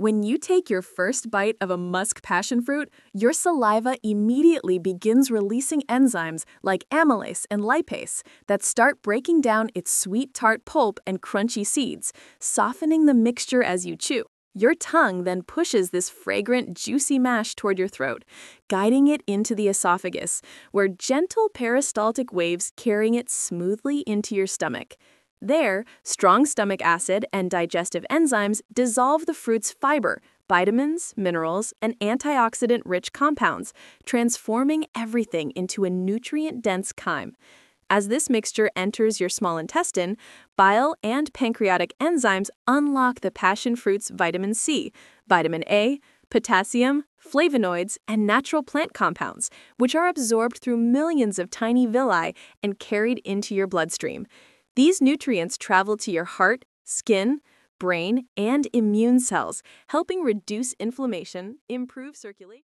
When you take your first bite of a musk passion fruit, your saliva immediately begins releasing enzymes like amylase and lipase that start breaking down its sweet tart pulp and crunchy seeds, softening the mixture as you chew. Your tongue then pushes this fragrant, juicy mash toward your throat, guiding it into the esophagus, where gentle peristaltic waves carrying it smoothly into your stomach. There, strong stomach acid and digestive enzymes dissolve the fruit's fiber, vitamins, minerals, and antioxidant rich compounds, transforming everything into a nutrient dense chyme. As this mixture enters your small intestine, bile and pancreatic enzymes unlock the passion fruit's vitamin C, vitamin A, potassium, flavonoids, and natural plant compounds, which are absorbed through millions of tiny villi and carried into your bloodstream. These nutrients travel to your heart, skin, brain, and immune cells, helping reduce inflammation, improve circulation.